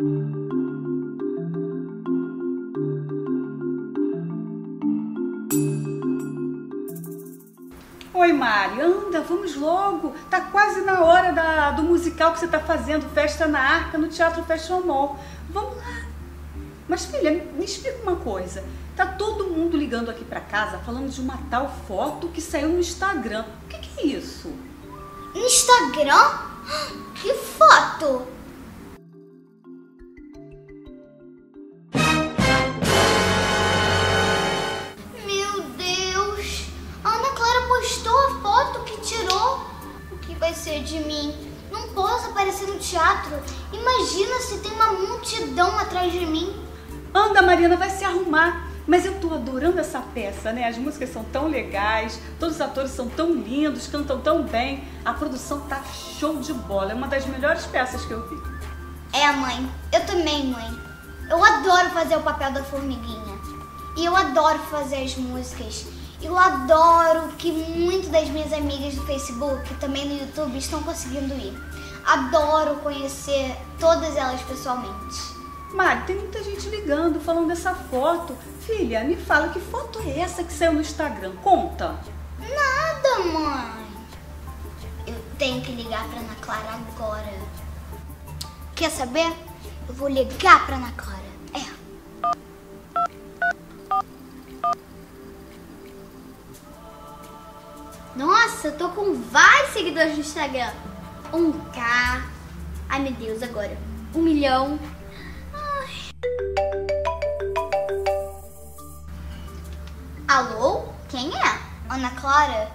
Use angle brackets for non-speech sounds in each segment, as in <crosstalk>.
Oi, Mari, anda, vamos logo. Tá quase na hora da, do musical que você tá fazendo, Festa na Arca, no Teatro Fashion Mall. Vamos lá. Mas, filha, me explica uma coisa. Tá todo mundo ligando aqui para casa falando de uma tal foto que saiu no Instagram. O que, que é isso? Instagram? <gasps> Que foto? Vai ser de mim? Não posso aparecer no teatro. Imagina se tem uma multidão atrás de mim. Anda, Mariana, vai se arrumar. Mas eu tô adorando essa peça, né? As músicas são tão legais, todos os atores são tão lindos, cantam tão bem. A produção tá show de bola. É uma das melhores peças que eu vi. É, mãe. Eu também, mãe. Eu adoro fazer o papel da formiguinha. E eu adoro fazer as músicas. Eu adoro que muitas das minhas amigas do Facebook, também no YouTube, estão conseguindo ir. Adoro conhecer todas elas pessoalmente. Mari, tem muita gente ligando, falando dessa foto. Filha, me fala que foto é essa que saiu no Instagram? Conta. Nada, mãe. Eu tenho que ligar pra Ana Clara agora. Quer saber? Eu vou ligar pra Ana Clara. Nossa, eu tô com vários seguidores no Instagram. Um K. Ai, meu Deus, agora. Um milhão. Alô? Quem é? Ana Clara?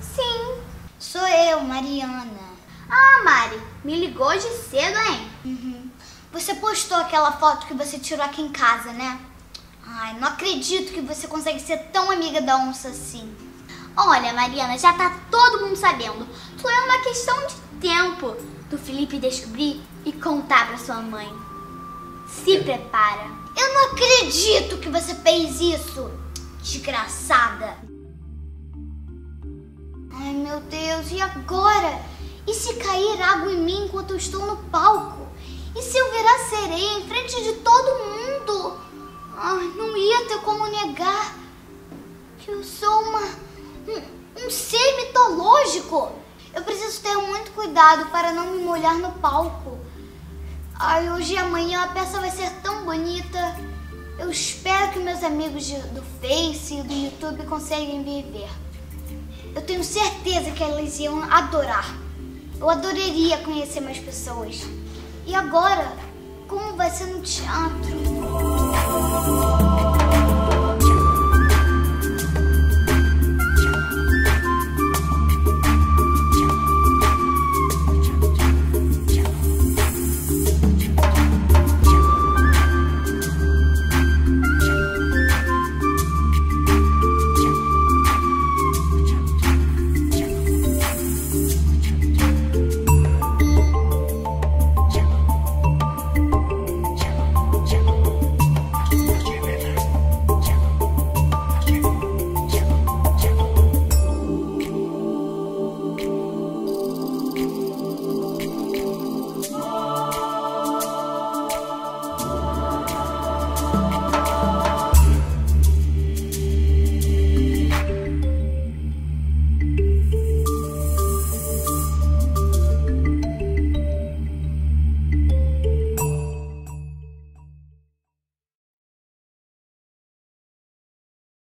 Sim, sou eu, Mariana. Ah, Mari, me ligou de cedo, hein? Uhum. Você postou aquela foto que você tirou aqui em casa, né? Ai, não acredito que você consegue ser tão amiga da onça assim. Olha, Mariana, já tá todo mundo sabendo. Só é uma questão de tempo do Felipe descobrir e contar pra sua mãe. Se prepara. Eu não acredito que você fez isso desgraçada. Ai, meu Deus, e agora? E se cair água em mim enquanto eu estou no palco? E se eu virar sereia em frente de todo mundo? Ai, não ia ter como negar que eu sou um, um ser mitológico. Eu preciso ter muito cuidado para não me molhar no palco. Ai, hoje e amanhã a peça vai ser tão bonita. Eu espero que meus amigos do Face e do YouTube conseguem viver. Eu tenho certeza que eles iam adorar. Eu adoraria conhecer mais pessoas. E agora, como vai ser no teatro?